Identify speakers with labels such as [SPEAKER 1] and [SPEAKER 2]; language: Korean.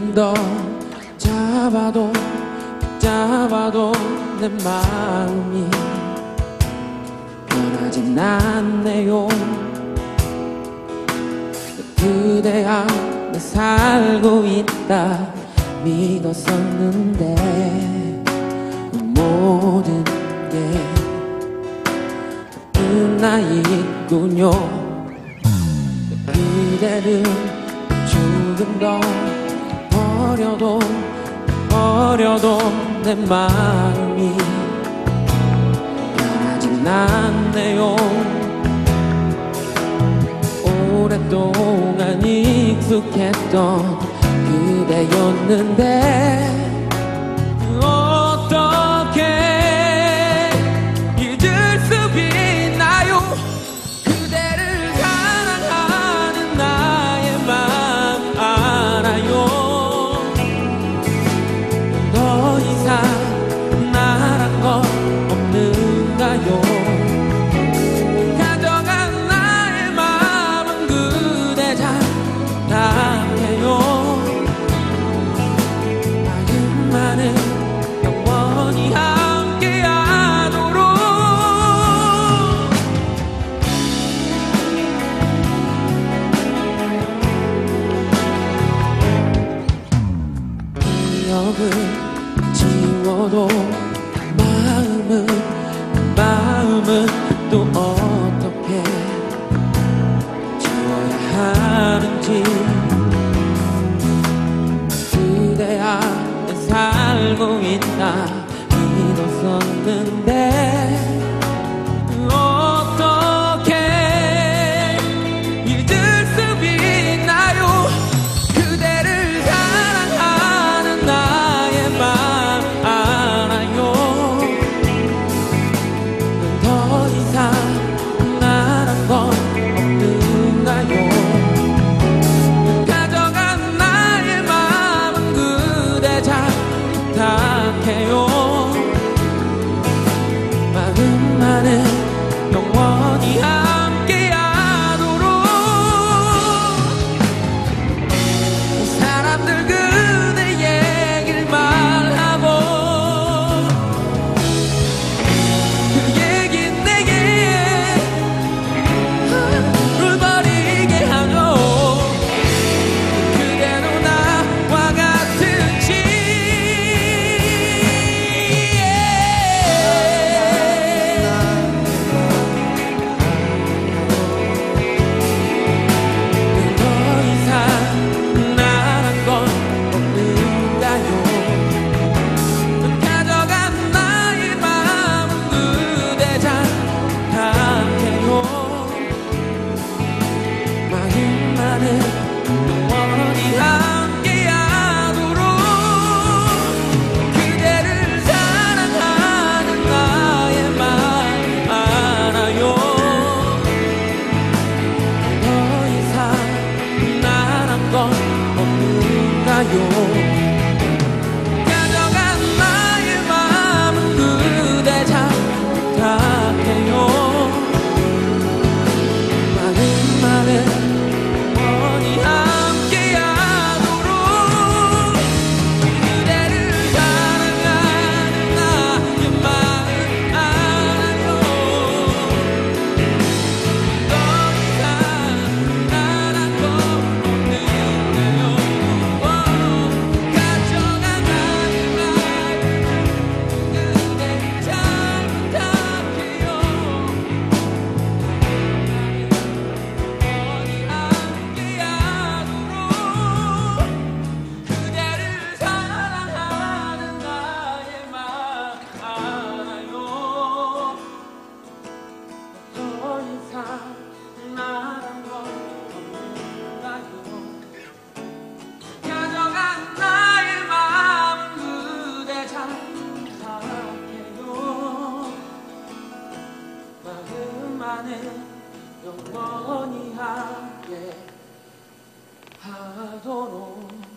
[SPEAKER 1] 조금 더 잡아도 잡아도 내 마음이 변하진 않네요. 그대 안에 살고 있다. 믿었었는데 모든 게 끝나 있군요. 그대를 조금 더 버려도 버려도 내 마음이 변하진 않네요. 오랫동안 익숙했던 그대였는데 기억을 지워도 마음은 마음은 또 어떻게 지워야 하는지. 그대 안에 살고 있다. 믿었었는데 건 없는 나요 안에 영원히 함께 하도록.